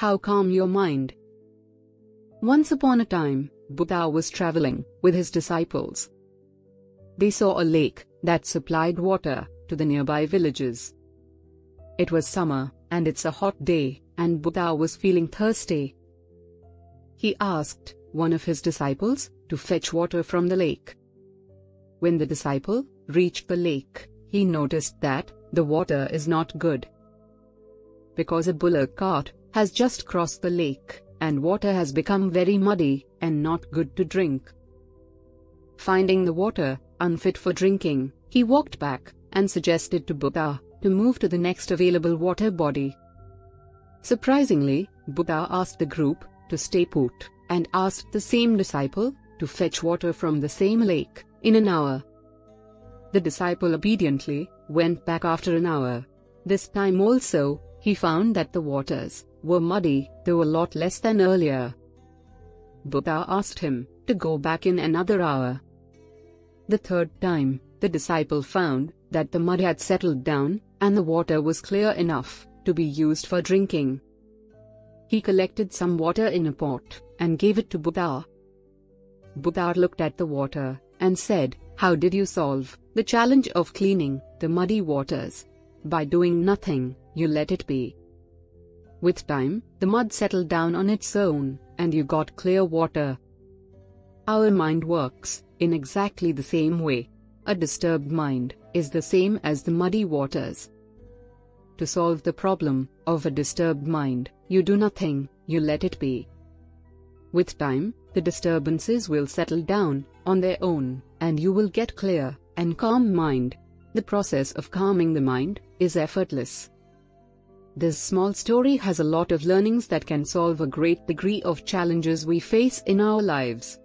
how calm your mind. Once upon a time, Buddha was traveling with his disciples. They saw a lake that supplied water to the nearby villages. It was summer, and it's a hot day, and Buddha was feeling thirsty. He asked one of his disciples to fetch water from the lake. When the disciple reached the lake, he noticed that the water is not good. Because a bullock cart has just crossed the lake, and water has become very muddy and not good to drink. Finding the water unfit for drinking, he walked back and suggested to Buddha to move to the next available water body. Surprisingly, Buddha asked the group to stay put and asked the same disciple to fetch water from the same lake in an hour. The disciple obediently went back after an hour. This time also, he found that the waters were muddy, though a lot less than earlier. Buddha asked him to go back in another hour. The third time, the disciple found that the mud had settled down and the water was clear enough to be used for drinking. He collected some water in a pot and gave it to Buddha. Buddha looked at the water and said, How did you solve the challenge of cleaning the muddy waters? By doing nothing, you let it be. With time, the mud settled down on its own, and you got clear water. Our mind works in exactly the same way. A disturbed mind is the same as the muddy waters. To solve the problem of a disturbed mind, you do nothing, you let it be. With time, the disturbances will settle down on their own, and you will get clear and calm mind. The process of calming the mind is effortless. This small story has a lot of learnings that can solve a great degree of challenges we face in our lives.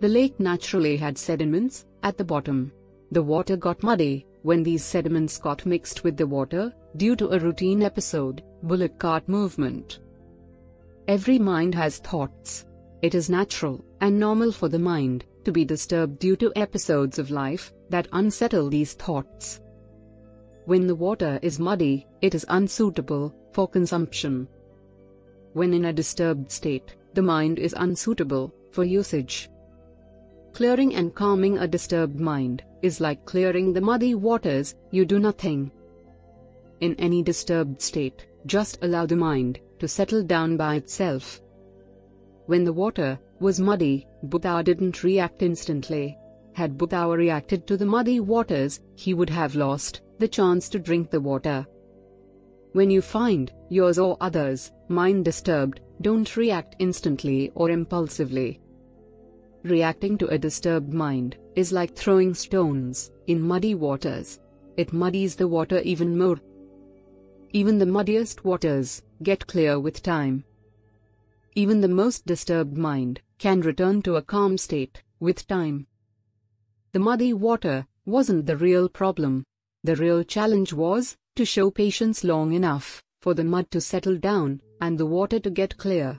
The lake naturally had sediments at the bottom. The water got muddy when these sediments got mixed with the water due to a routine episode, bullock cart movement. Every mind has thoughts. It is natural and normal for the mind to be disturbed due to episodes of life that unsettle these thoughts. When the water is muddy, it is unsuitable for consumption. When in a disturbed state, the mind is unsuitable for usage. Clearing and calming a disturbed mind is like clearing the muddy waters, you do nothing. In any disturbed state, just allow the mind to settle down by itself. When the water was muddy, Buddha didn't react instantly. Had Buddha reacted to the muddy waters, he would have lost the chance to drink the water. When you find yours or others' mind disturbed, don't react instantly or impulsively. Reacting to a disturbed mind is like throwing stones in muddy waters. It muddies the water even more. Even the muddiest waters get clear with time. Even the most disturbed mind can return to a calm state with time. The muddy water wasn't the real problem, the real challenge was to show patience long enough for the mud to settle down and the water to get clear.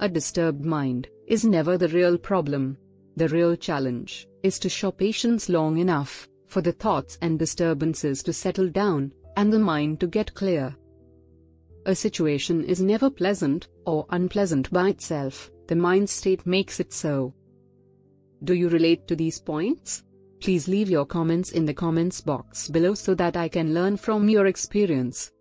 A disturbed mind is never the real problem. The real challenge is to show patience long enough for the thoughts and disturbances to settle down and the mind to get clear. A situation is never pleasant or unpleasant by itself, the mind state makes it so. Do you relate to these points? Please leave your comments in the comments box below so that I can learn from your experience.